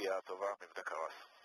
פגיעה טובה, מבדק הרס.